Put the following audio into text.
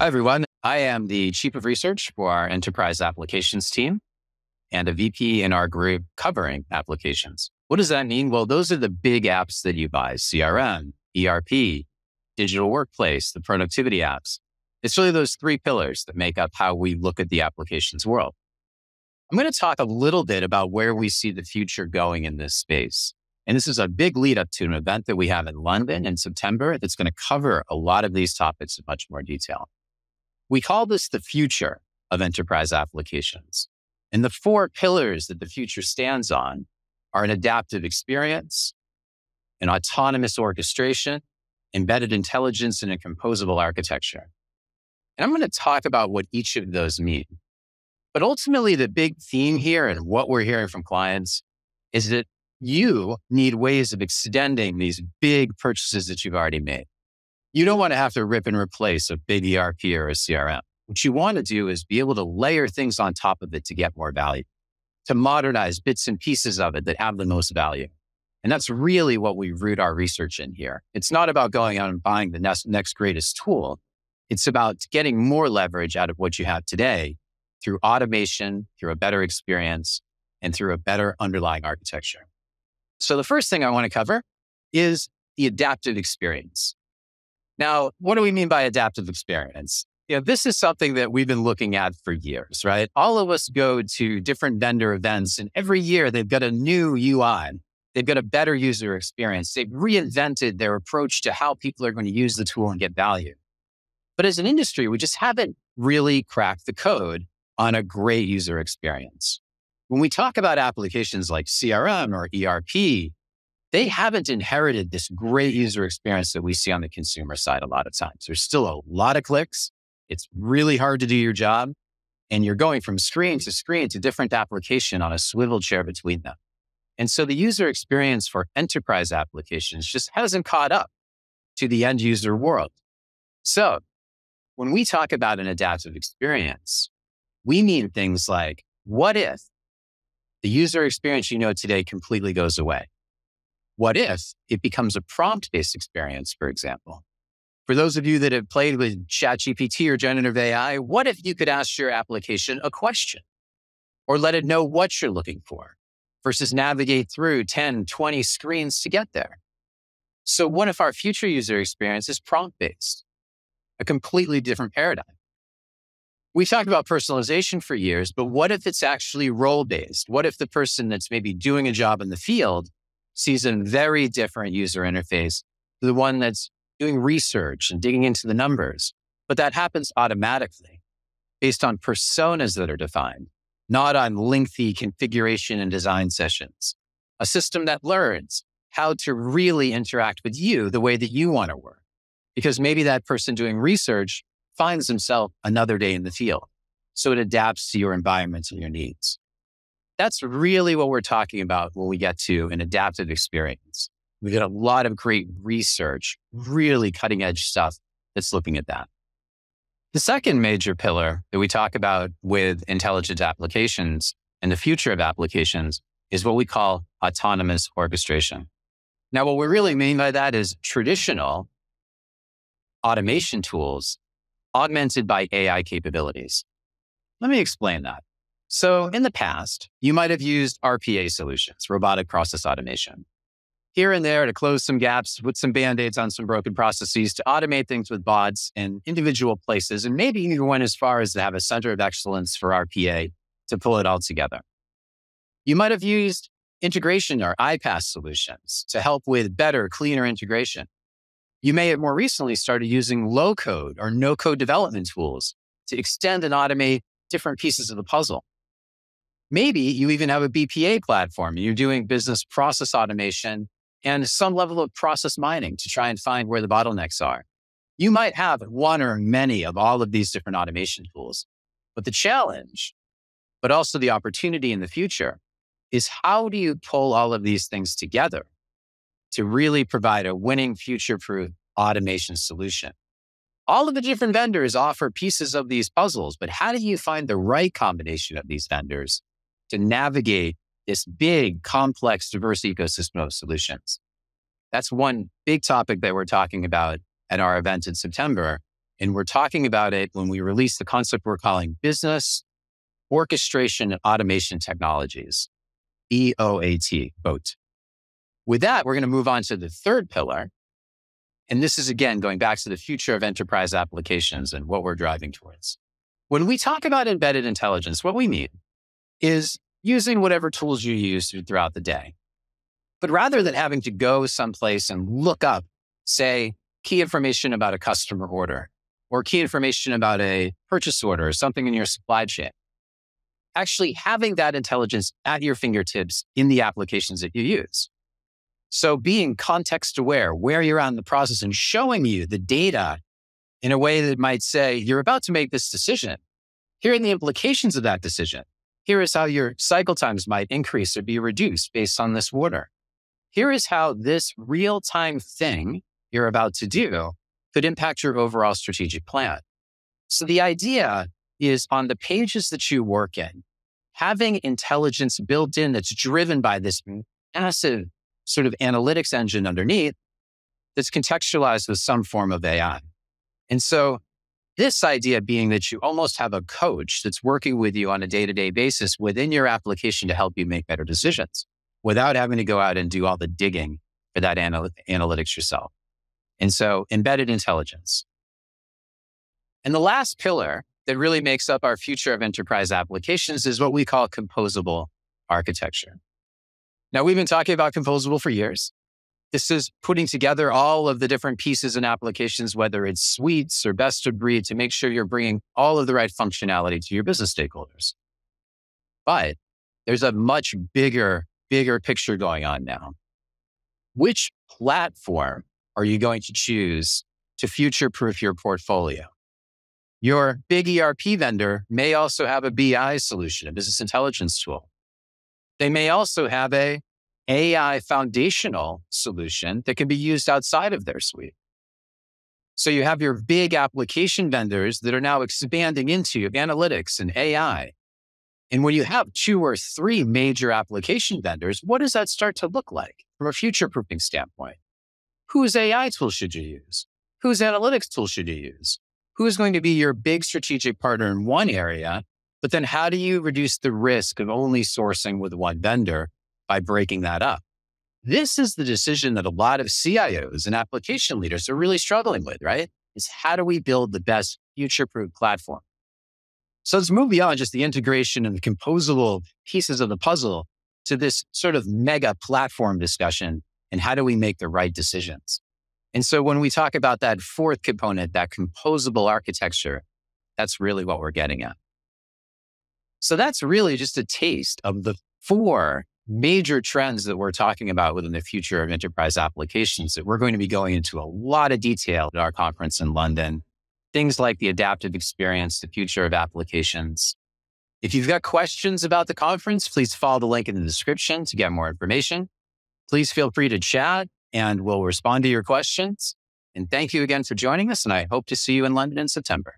Hi, everyone. I am the Chief of Research for our Enterprise Applications team and a VP in our group covering applications. What does that mean? Well, those are the big apps that you buy CRM, ERP, digital workplace, the productivity apps. It's really those three pillars that make up how we look at the applications world. I'm going to talk a little bit about where we see the future going in this space. And this is a big lead up to an event that we have in London in September that's going to cover a lot of these topics in much more detail. We call this the future of enterprise applications. And the four pillars that the future stands on are an adaptive experience, an autonomous orchestration, embedded intelligence, and a composable architecture. And I'm going to talk about what each of those mean. But ultimately, the big theme here and what we're hearing from clients is that you need ways of extending these big purchases that you've already made. You don't want to have to rip and replace a big ERP or a CRM. What you want to do is be able to layer things on top of it to get more value, to modernize bits and pieces of it that have the most value. And that's really what we root our research in here. It's not about going out and buying the next, next greatest tool. It's about getting more leverage out of what you have today through automation, through a better experience, and through a better underlying architecture. So the first thing I want to cover is the adaptive experience. Now, what do we mean by adaptive experience? You know, this is something that we've been looking at for years, right? All of us go to different vendor events and every year they've got a new UI. They've got a better user experience. They've reinvented their approach to how people are going to use the tool and get value. But as an industry, we just haven't really cracked the code on a great user experience. When we talk about applications like CRM or ERP, they haven't inherited this great user experience that we see on the consumer side a lot of times. There's still a lot of clicks. It's really hard to do your job. And you're going from screen to screen to different application on a swivel chair between them. And so the user experience for enterprise applications just hasn't caught up to the end user world. So when we talk about an adaptive experience, we mean things like, what if the user experience you know today completely goes away? What if it becomes a prompt based experience, for example? For those of you that have played with ChatGPT or generative AI, what if you could ask your application a question or let it know what you're looking for versus navigate through 10, 20 screens to get there? So, what if our future user experience is prompt based? A completely different paradigm. We've talked about personalization for years, but what if it's actually role based? What if the person that's maybe doing a job in the field sees a very different user interface to the one that's doing research and digging into the numbers? But that happens automatically based on personas that are defined, not on lengthy configuration and design sessions. A system that learns how to really interact with you the way that you want to work. Because maybe that person doing research finds himself another day in the field. So it adapts to your environment and your needs. That's really what we're talking about when we get to an adaptive experience. We get a lot of great research, really cutting edge stuff that's looking at that. The second major pillar that we talk about with intelligent applications and the future of applications is what we call autonomous orchestration. Now, what we really mean by that is traditional automation tools augmented by AI capabilities. Let me explain that. So, in the past, you might have used RPA solutions, robotic process automation, here and there to close some gaps, put some band aids on some broken processes, to automate things with bots in individual places, and maybe even went as far as to have a center of excellence for RPA to pull it all together. You might have used integration or iPaaS solutions to help with better, cleaner integration. You may have more recently started using low code or no code development tools to extend and automate different pieces of the puzzle. Maybe you even have a BPA platform. You're doing business process automation and some level of process mining to try and find where the bottlenecks are. You might have one or many of all of these different automation tools. But the challenge, but also the opportunity in the future is how do you pull all of these things together to really provide a winning future proof automation solution. All of the different vendors offer pieces of these puzzles, but how do you find the right combination of these vendors to navigate this big, complex, diverse ecosystem of solutions? That's one big topic that we're talking about at our event in September And we're talking about it when we release the concept we're calling business orchestration and automation technologies, EOAT, BOAT. With that, we're going to move on to the third pillar. And this is again going back to the future of enterprise applications and what we're driving towards. When we talk about embedded intelligence, what we mean is using whatever tools you use throughout the day. But rather than having to go someplace and look up, say, key information about a customer order or key information about a purchase order or something in your supply chain, actually having that intelligence at your fingertips in the applications that you use. So being context aware, where you're on the process and showing you the data in a way that might say, you're about to make this decision. Here are the implications of that decision. Here is how your cycle times might increase or be reduced based on this order. Here is how this real time thing you're about to do could impact your overall strategic plan. So the idea is on the pages that you work in, having intelligence built in that's driven by this massive sort of analytics engine underneath that's contextualized with some form of AI. And so this idea being that you almost have a coach that's working with you on a day to day basis within your application to help you make better decisions without having to go out and do all the digging for that anal- analytics yourself. And so embedded intelligence. And the last pillar that really makes up our future of enterprise applications is what we call composable architecture. Now, we've been talking about composable for years. This is putting together all of the different pieces and applications, whether it's suites or best of breed, to make sure you're bringing all of the right functionality to your business stakeholders. But there's a much bigger, bigger picture going on now. Which platform are you going to choose to future proof your portfolio? Your big ERP vendor may also have a BI solution, a business intelligence tool. They may also have a AI foundational solution that can be used outside of their suite. So you have your big application vendors that are now expanding into analytics and AI. And when you have two or three major application vendors, what does that start to look like from a future proofing standpoint? Whose AI tool should you use? Whose analytics tool should you use? Who's going to be your big strategic partner in one area? But then how do you reduce the risk of only sourcing with one vendor by breaking that up. This is the decision that a lot of CIOs and application leaders are really struggling with, right? Is how do we build the best future proof platform? So let's move beyond just the integration and the composable pieces of the puzzle to this sort of mega platform discussion and how do we make the right decisions? And so when we talk about that fourth component, that composable architecture, that's really what we're getting at. So that's really just a taste of the four major trends that we're talking about within the future of enterprise applications that we're going to be going into a lot of detail at our conference in London. Things like the adaptive experience, the future of applications. If you've got questions about the conference, please follow the link in the description to get more information. Please feel free to chat and we'll respond to your questions. And thank you again for joining us. And I hope to see you in London in September.